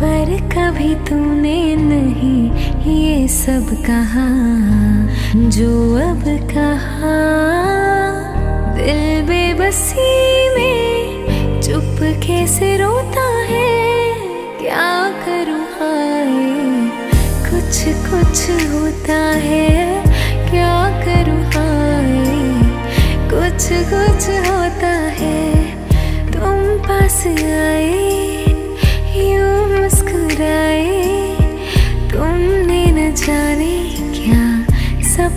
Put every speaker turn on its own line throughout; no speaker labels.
कभी तूने नहीं ये सब कहा। जो अब कहा, दिल बेबसी में चुप कैसे रोता है? क्या करूँ हाय? कुछ कुछ होता है, क्या करूँ हाय? कुछ कुछ होता है, तुम पास आए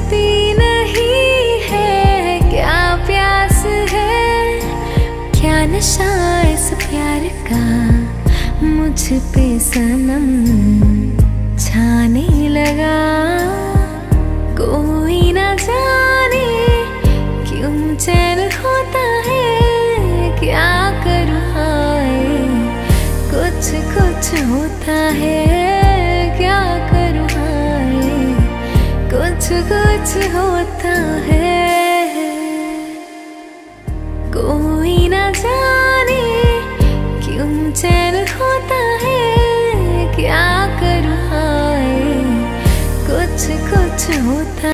बुझती नहीं है। क्या प्यास है? क्या नशा इस प्यार का? मुझ पे सनम छाने लगा। कोई न जाने क्यों चैन होता है? क्या करूँ कुछ कुछ होता है। कुछ होता है। कोई ना जाने क्यों चैन होता है, क्या करूँ कुछ कुछ होता